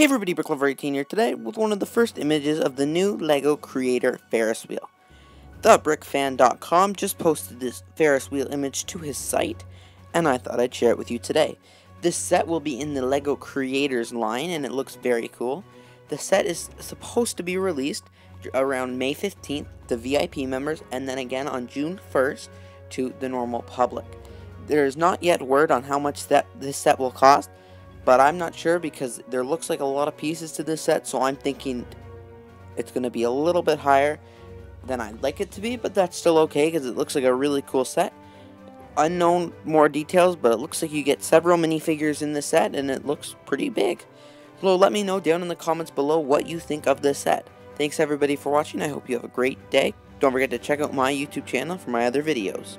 Hey everybody, BrickLover18 here today with one of the first images of the new LEGO Creator Ferris wheel. TheBrickFan.com just posted this Ferris wheel image to his site, and I thought I'd share it with you today. This set will be in the LEGO Creators line, and it looks very cool. The set is supposed to be released around May 15th to VIP members, and then again on June 1st to the normal public. There is not yet word on how much that this set will cost, but I'm not sure because there looks like a lot of pieces to this set, so I'm thinking it's going to be a little bit higher than I'd like it to be, but that's still okay because it looks like a really cool set. Unknown more details, but it looks like you get several minifigures in the set, and it looks pretty big. So let me know down in the comments below what you think of this set. Thanks everybody for watching, I hope you have a great day. Don't forget to check out my YouTube channel for my other videos.